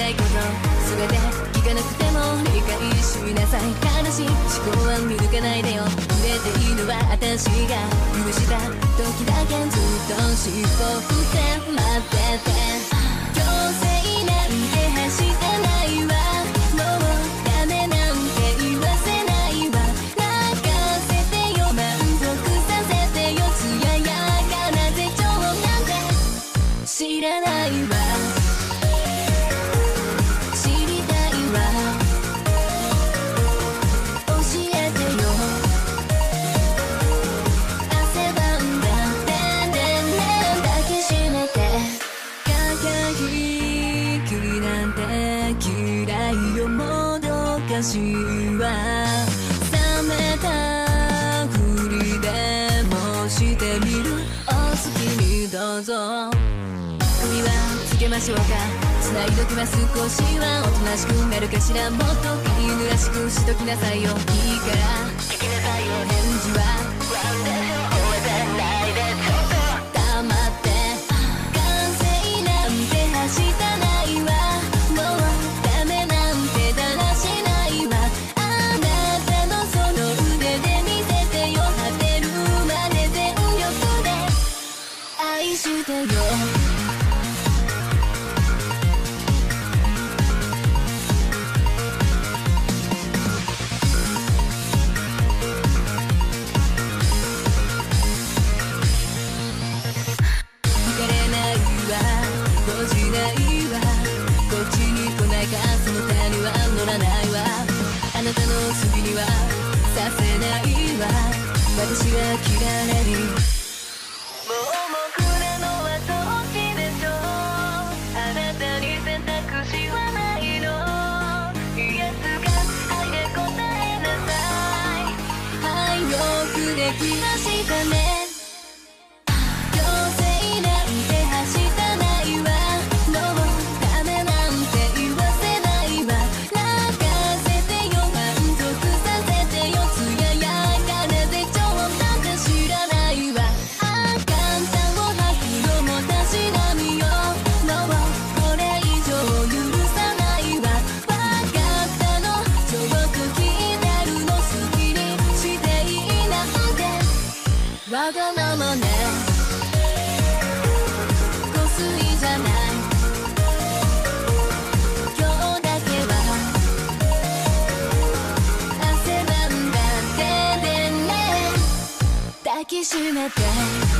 たいこと全て聞かなくても理解しなさい悲しい思考は見抜かないでよ。触れていいのは私が許した。時だけずっと尻尾振って待ってて。私は冷めたふりでもしてみる。お好きにどうぞ。首はつけましょうか。繋いどきは少しはおとなしくなるかしら。もっと犬らしくしときなさいよ。いいから。聞きなさいよ。返事は。らないわあなたの次にはさせないわ。私は切られる。もう僕らのはどっちでしょうあなたに選択肢はないの。イエスかはいで答えなさい。はいよくできました。しめて